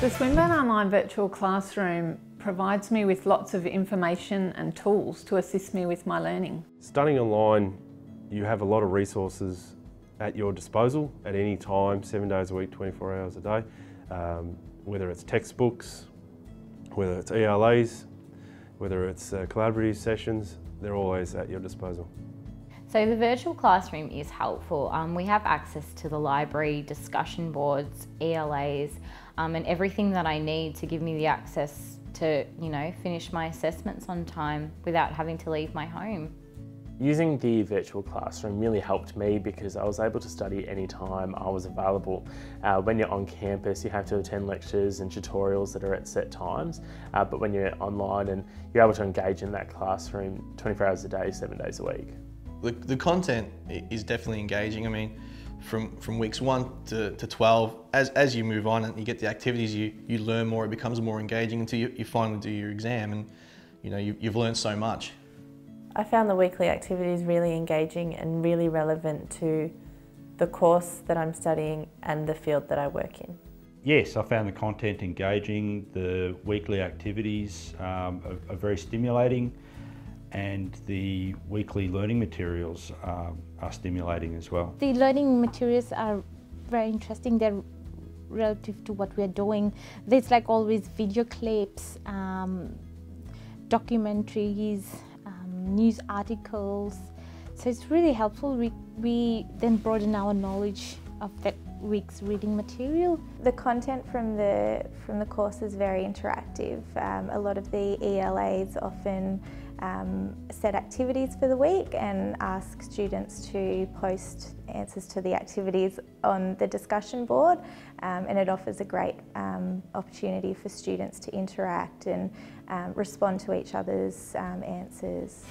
The Swinburne Online Virtual Classroom provides me with lots of information and tools to assist me with my learning. Studying online, you have a lot of resources at your disposal at any time, seven days a week, 24 hours a day. Um, whether it's textbooks, whether it's ELAs, whether it's uh, collaborative sessions, they're always at your disposal. So the virtual classroom is helpful. Um, we have access to the library, discussion boards, ELAs, um, and everything that I need to give me the access to, you know, finish my assessments on time without having to leave my home. Using the virtual classroom really helped me because I was able to study anytime I was available. Uh, when you're on campus, you have to attend lectures and tutorials that are at set times, uh, but when you're online and you're able to engage in that classroom 24 hours a day, seven days a week. The, the content is definitely engaging. I mean, from, from weeks one to, to 12, as, as you move on and you get the activities, you, you learn more, it becomes more engaging until you, you finally do your exam and you know, you, you've learned so much. I found the weekly activities really engaging and really relevant to the course that I'm studying and the field that I work in. Yes, I found the content engaging, the weekly activities um, are, are, very stimulating and the weekly learning materials um, are stimulating as well. The learning materials are very interesting. They're relative to what we're doing. There's like always video clips, um, documentaries, news articles. So it's really helpful. We, we then broaden our knowledge of that week's reading material. The content from the, from the course is very interactive. Um, a lot of the ELAs often um, set activities for the week and ask students to post answers to the activities on the discussion board um, and it offers a great um, opportunity for students to interact and um, respond to each other's um, answers.